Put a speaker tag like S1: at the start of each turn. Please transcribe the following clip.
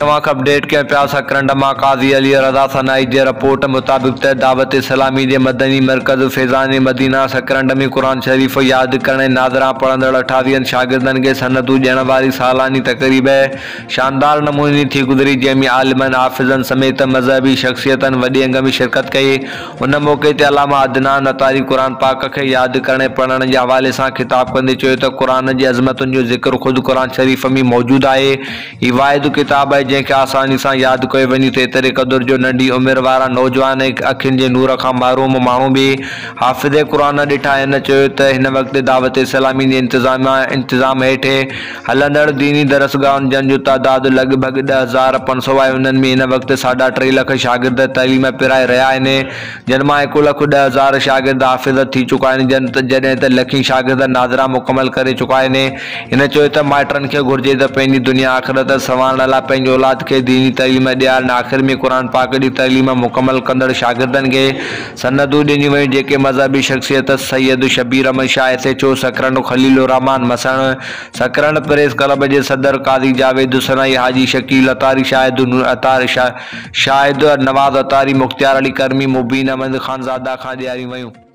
S1: तव्हां अपडेट कयूं पिया सकरंड माँ काज़ी अली रज़ा सनाई जे रिपोर्ट मुताबिक़ त दावत इस्लामी जे मदनी मरकज़ फैज़ान मदीना सकरंड में क़ुर शरीफ़ यादि करण नाज़रा पढ़ंदड़ अठावीहनि शागिर्दनि खे सनतूं ॾियण वारी सालानी तक़रीब शानदार नमूने थी गुज़री जंहिंमें आलिमनि हाफ़िज़नि समेत मज़हबी शख़्सियतनि वॾी अंग में शिरकत कई। उन मौक़े ते अलामा अदनान अतारी क़ुर पाक खे यादि करण पढ़ण जे हवाले सां ख़िताब कंदे चयो त क़ुर जी अज़मतुनि जो ज़िक्र ख़ुदि क़ुर शरीफ़ में मौजूदु आहे। हीउ वाहिद किताब आहे जंहिंखे आसानी सां यादि कयो वञे, त एतिरे क़दुरु जो नंढी उमिरि वारा नौजवान अखियुनि जे नूर खां महरूम माण्हू बि हाफ़िज़ क़ुर ॾिठा आहिनि चयो त हिन वक़्तु दावत इस्लामी जे इंतिज़ाम इंतिज़ाम हेठि हलंदड़ दीनी दरसगाहनि जन जो तइदादु लॻभॻि ॾह हज़ार पंज सौ आहे। उन्हनि में हिन वक़्तु साढा टे लख शागिर्द तइलीम पिराए रहिया आहिनि। जन माँ लख ॾह हज़ार शागिर्द हाफ़िज़ थी चुका आहिनि, जन जॾहिं लखी शागिर्द नाज़रा मुकमल करे चुका आहिनि। हिन चयो त घुरिजे त पंहिंजी दुनिया आख़िरत संवारण लाइ औलाद खे दीनी तइलीम ॾियारणु आख़िर में क़ुर पाक जी तइलीम मुकमल कंदड़ शागिर्दनि खे सनदूं ॾिनियूं वयूं, जेके मज़हबी शख़्सियत सैयद शबीर अहमद शाह ओ सकरंड खलील रहमान मसण, सकरंड प्रेस क्लब जे सदर कादी जावेद सनाई हाजी शकील अतारी, शाहिद अतार शाहिद नवाज़ अतारी, मुख़्तियार अली करमी, मुबीन अहमद ख़ानज़ादा खां ॾियारियूं वयूं।